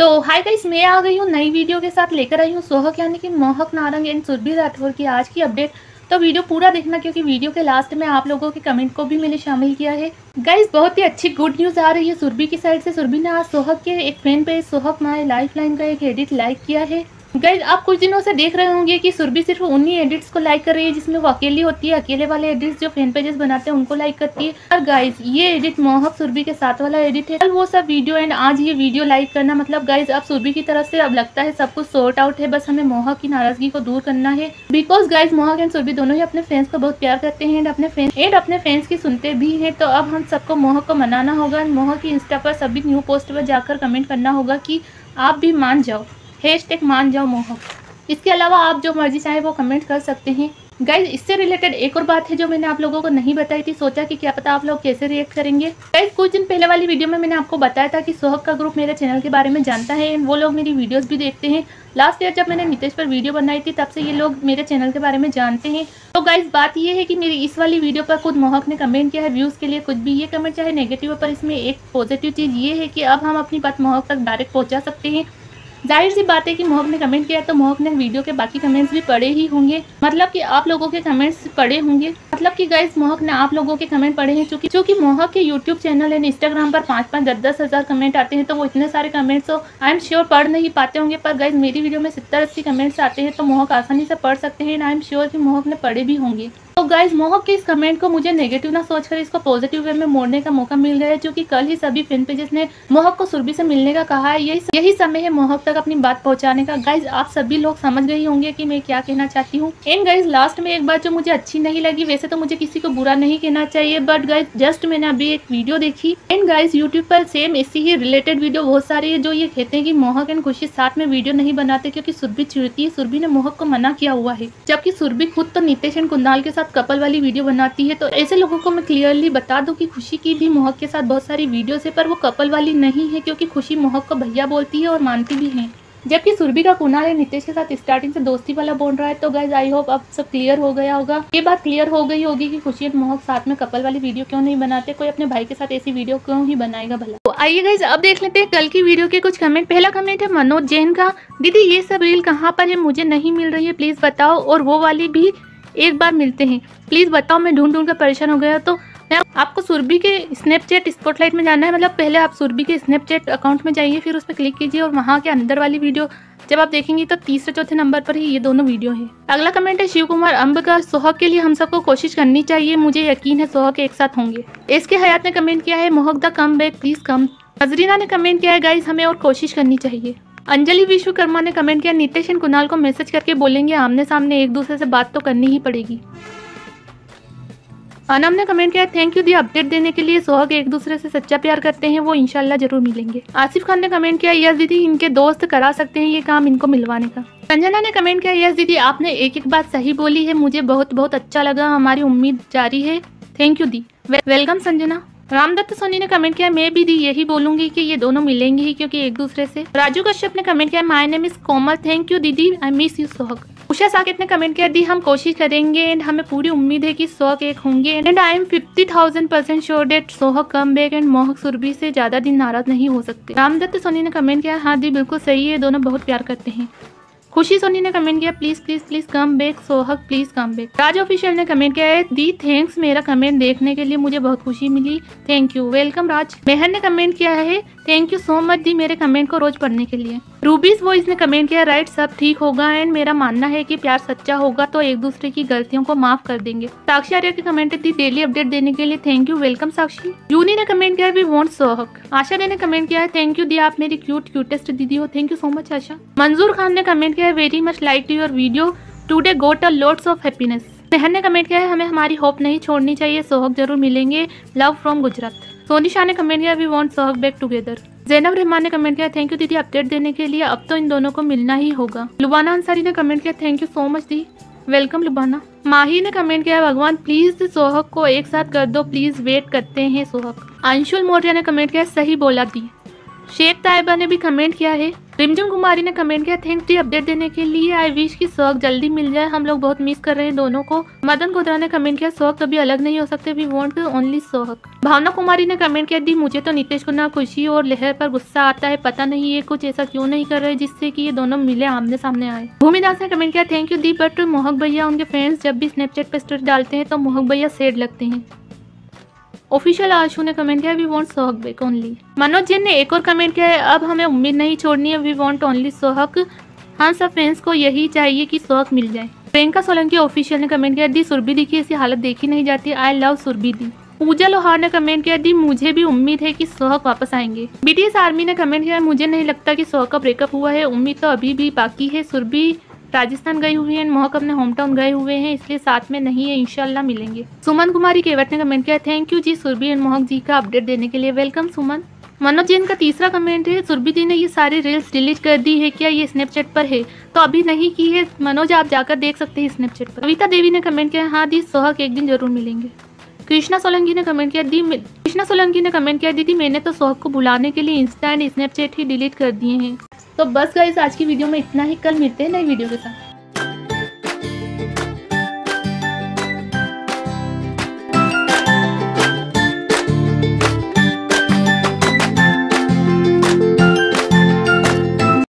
तो hi guys मैं आ गई हूँ नई वीडियो के साथ लेकर आई हूँ सोहक, यानी कि मोहक, नारंग एंड सुरभि राठौर की आज की अपडेट तो वीडियो पूरा देखना, क्योंकि वीडियो के लास्ट में आप लोगों के कमेंट को भी मैंने शामिल किया है। गाइस बहुत ही अच्छी गुड न्यूज़ आ रही है सुरभि की साइड से। सुरभि ने आज सोहक के एक fan page Sohak my lifeline का एक एडिट लाइक किया है। गाइज़ आप कुछ दिनों से देख रहे होंगे कि सुरभि सिर्फ़ उन्हीं एडिट्स को लाइक कर रही है जिसमें वो अकेली होती है। अकेले वाले एडिट्स जो फ़ैन पेजेस बनाते हैं, उनको लाइक करती है। और गाइज़ ये एडिट मोहक सुरभि के साथ वाला एडिट है। कल वो सब वीडियो एंड आज ये वीडियो लाइक करना मतलब गाइज़ अब सुरभि की तरफ़ से अब लगता है सब कुछ सॉर्ट आउट है। बस हमें मोहक की नाराज़गी को दूर करना है। Because guys Mohak and Surbhi दोनों ही अपने फैंस को बहुत प्यार करते हैं एंड अपने फैंस एंड अपने फैंस की सुनते भी हैं। तो अब हम सबको मोहक को मनाना होगा। मोहक की इंस्टा पर सभी न्यू पोस्ट पर जाकर कमेंट करना होगा कि आप भी मान जाओ। हैश टैग मान जाओ मोहक इसके अलावा आप जो मर्ज़ी चाहे वो कमेंट कर सकते हैं। गाइज़ इससे रिलेटेड एक और बात है जो मैंने आप लोगों को नहीं बताई थी। सोचा कि क्या पता आप लोग कैसे रिएक्ट करेंगे। गाइज़ कुछ दिन पहले वाली वीडियो में मैंने आपको बताया था कि सोहक का ग्रुप मेरे चैनल के बारे में जानता है वो लोग मेरी वीडियोस भी देखते हैं। लास्ट ईयर जब मैंने नीतीश पर वीडियो बनाई थी, तब से ये लोग मेरे चैनल के बारे में जानते हैं। तो गाइज़ बात ये है कि मेरी इस वाली वीडियो पर खुद मोहक ने कमेंट किया है व्यूज़ के लिए कुछ भी। ये कमेंट चाहे नेगेटिव पर इसमें एक पॉजिटिव चीज़ ये है कि अब हम अपनी बात मोहक तक डायरेक्ट पहुँचा सकते हैं। ज़ाहिर सी बात है कि मोहक ने कमेंट किया तो मोहक ने वीडियो के बाकी कमेंट्स भी पढ़े ही होंगे। मतलब कि आप लोगों के कमेंट्स पढ़े होंगे। मतलब कि गाइज़ मोहक ने आप लोगों के कमेंट पढ़े हैं चूँकि चूँकि मोहक के यूट्यूब चैनल एंड इंस्टाग्राम पर पाँच पाँच दस दस हज़ार कमेंट आते हैं तो वो इतने सारे कमेंट्स हो आई एम श्योर पढ़ नहीं पाते होंगे, पर गाइज़ मेरी वीडियो में सत्तर अस्सी कमेंट्स आते हैं तो मोहक आसानी से पढ़ सकते हैं एंड आई एम श्योर कि मोहक ने पढ़े भी होंगे। तो गाइज़ मोहक के इस कमेंट को मुझे नेगेटिव ना सोचकर इसको पॉजिटिव वे में मोड़ने का मौका मिल गया है क्योंकि कल ही सभी फ़िल्म पेजेस ने मोहक को सुरभि से मिलने का कहा है। यही यही समय है मोहक तक अपनी बात पहुँचाने का। गाइज़ आप सभी लोग समझ गई होंगे कि मैं क्या कहना चाहती हूँ। एंड गाइज़ लास्ट में एक बात जो मुझे अच्छी नहीं लगी, वैसे तो मुझे किसी को बुरा नहीं कहना चाहिए बट गाइज़ जस्ट मैंने अभी एक वीडियो देखी। एंड गाइज़ यूट्यूब पर सेम ऐसी ही रिलेटेड वीडियो बहुत सारी है, जो ये कहते हैं कि मोहक एंड खुशी साथ में वीडियो नहीं बनाते, क्योंकि सुरभि चिड़ती है। सुरभि ने मोहक को मना किया हुआ है, जबकि सुरभि खुद तो नितेश एंड कुंदाल के साथ कपल वाली वीडियो बनाती है तो ऐसे लोगों को मैं क्लियरली बता दूँ कि खुशी की भी मोहक के साथ बहुत सारी वीडियोस है, पर वो कपल वाली नहीं है, क्योंकि खुशी मोहक को भैया बोलती है और मानती भी है। जबकि सुरभि का कुनाल है, नितेश के साथ स्टार्टिंग से दोस्ती वाला बोल रहा है तो गाइज़ आई होप अब सब क्लियर हो गया होगा। ये बात क्लियर हो गई होगी कि खुशी और मोहक साथ में कपल वाली वीडियो क्यों नहीं बनाते, कोई अपने भाई के साथ ऐसी वीडियो क्यों ही बनाएगा भला? तो आइए गाइज़ अब देख लेते हैं कल की वीडियो के कुछ कमेंट पहला कमेंट है मनोज जैन का, दीदी, ये सब रील कहाँ पर है? मुझे नहीं मिल रही है प्लीज़ बताओ। और वो वाली भी एक बार मिलते हैं। प्लीज़ बताओ, मैं ढूंढ ढूंढ कर परेशान हो गया तो मैं आपको सुरभि के स्नैपचैट स्पॉटलाइट में जाना है। मतलब पहले आप सुरभि के स्नैपचैट अकाउंट में जाइए, फिर उस पर क्लिक कीजिए और वहाँ के अंदर वाली वीडियो जब आप देखेंगे तो तीसरे चौथे नंबर पर ही ये दोनों वीडियो है। अगला कमेंट है शिव कुमार अम्ब का सोहक के लिए हम सबको कोशिश करनी चाहिए। मुझे यकीन है, सोहक एक साथ होंगे। इसके हयात ने कमेंट किया है, Mohak the come back please come Nazreena ने कमेंट किया है गाइज़ हमें और कोशिश करनी चाहिए। अंजलि विश्वकर्मा ने कमेंट किया, नितेश एंड कुणाल को मैसेज करके बोलेंगे आमने सामने एक दूसरे से बात तो करनी ही पड़ेगी। अनम ने कमेंट किया थैंक यू दी अपडेट देने के लिए सोहग एक दूसरे से सच्चा प्यार करते हैं, वो इंशाल्लाह ज़रूर मिलेंगे। आसिफ खान ने कमेंट किया, यस दीदी, इनके दोस्त करा सकते हैं ये काम इनको मिलवाने का। संजना ने कमेंट किया, यस दीदी, आपने एक एक बात सही बोली है, मुझे बहुत बहुत अच्छा लगा, हमारी उम्मीद जारी है। थैंक यू दी वेलकम संजना। रामदत्त सोनी ने कमेंट किया, मैं भी दी, यही बोलूँगी कि ये दोनों मिलेंगे ही क्योंकि एक दूसरे से. राजू कश्यप ने कमेंट किया my name is Komal thank you दीदी I miss you Sohak Usha Saket ने कमेंट किया, दी, हम कोशिश करेंगे एंड हमें पूरी उम्मीद है कि सोहक एक होंगे and I am fifty thousand percent sure that Sohak come back and Mohak Surbhi से ज़्यादा दिन नाराज़ नहीं हो सकते. रामदत्त सोनी ने कमेंट किया हाँ दी, बिल्कुल सही है, दोनों बहुत प्यार करते हैं। खुशी सोनी ने कमेंट किया please please please come back Sohak please come back Raj official ने कमेंट किया है दी थैंक्स मेरा कमेंट देखने के लिए मुझे बहुत खुशी मिली thank you welcome Raj Mehar ने कमेंट किया है थैंक यू सो मच दी मेरे कमेंट को रोज पढ़ने के लिए। रूबीज वॉइस ने कमेंट किया राइट सब ठीक होगा एंड मेरा मानना है कि प्यार सच्चा होगा तो एक दूसरे की गलतियों को माफ़ कर देंगे। साक्षी आर्य की कमेंट थी डेली अपडेट देने के लिए थैंक यू वेलकम साक्षी। यूनी ने कमेंट किया वी वॉन्ट सोहक आशा ने कमेंट किया है थैंक यू दी आप मेरी क्यूट क्यूटेस्ट दीदी हो। Thank you so much Asha. Manzoor Khan ने कमेंट किया very much like your video today got a loads of happiness Mehar ने कमेंट किया है हमें हमारी होप नहीं छोड़नी चाहिए। सोहक ज़रूर मिलेंगे। Love from Gujarat. Soni Shah ने कमेंट किया we want Sohak back together Zainab Rehman ने कमेंट किया थैंक यू दीदी अपडेट देने के लिए। अब तो इन दोनों को मिलना ही होगा। लुबाना अंसारी ने कमेंट किया थैंक यू सो मच दी। वेलकम लुबाना माही ने कमेंट किया, भगवान प्लीज़ सोहक को एक साथ कर दो। प्लीज़ वेट करते हैं सोहक अंशुल मौर्य ने कमेंट किया, सही बोला दी। शेख ताइबा ने भी कमेंट किया है रिमझिम कुमारी ने कमेंट किया थैंक्स डी अपडेट देने के लिए। आई विश की शौक जल्दी मिल जाए। हम लोग बहुत मिस कर रहे हैं दोनों को। मदन गोदरा ने कमेंट किया सोहक कभी अलग नहीं हो सकते। We want only Sohak Bhavna Kumari ने कमेंट किया, दी, मुझे तो नीतीश कुमार खुशी और लहर पर गुस्सा आता है। पता नहीं ये कुछ ऐसा क्यों नहीं कर रहे जिससे कि ये दोनों मिले आमने सामने आए? भूमिदास ने कमेंट किया थैंक यू दी बट मोहक भैया, उनके फ्रेंड्स जब भी स्नैपचैट पर स्टोरी डालते हैं तो मोहक भैया सेड लगते हैं। ऑफिशियल आशु ने कमेंट किया we want Sohak back only Manoj Jain ने एक और कमेंट किया है, अब हमें उम्मीद नहीं छोड़नी है वी वांट ओनली सोहक हाँ सब फ्रेंड्स को यही चाहिए कि सोहक मिल जाए। प्रियंका सोलंकी ऑफिशियल ने कमेंट किया, दी सुरभि दी की ऐसी हालत देखी नहीं जाती आई लव सुरभि दी. पूजा लोहार ने कमेंट किया, दी मुझे भी उम्मीद है कि सोहक वापस आएँगे. बीटीएस आर्मी ने कमेंट किया, मुझे नहीं लगता कि सोहक का ब्रेकअप हुआ है, उम्मीद तो अभी भी बाकी है, सुरभि। राजस्थान गई हुई है, मोहक अपने होम टाउन गए हुए हैं, इसलिए साथ में नहीं है इनशाला मिलेंगे। सुमन कुमारी केवट ने कमेंट किया thank you ji Surbhi and Mohak ji का अपडेट देने के लिए। वेलकम सुमन. मनोज जैन का तीसरा कमेंट है, सुरभि जी ने ये सारी रील्स डिलीट कर दी है क्या? ये स्नैपचैट पर है? तो अभी नहीं की है। मनोज, आप जाकर देख सकते हैं स्नैपचैट पर। कविता देवी ने कमेंट किया हाँ दी, सोहक एक दिन ज़रूर मिलेंगे। कृष्णा सोलंकी ने कमेंट किया, दी, कृष्णा सोलंकी ने कमेंट किया, दीदी मैंने तो सोहक को बुलाने के लिए इंस्टा एंड स्नैपचैट ही डिलीट कर दिए हैं। तो बस गाइस आज की वीडियो में इतना ही। कल मिलते हैं नई वीडियो के साथ।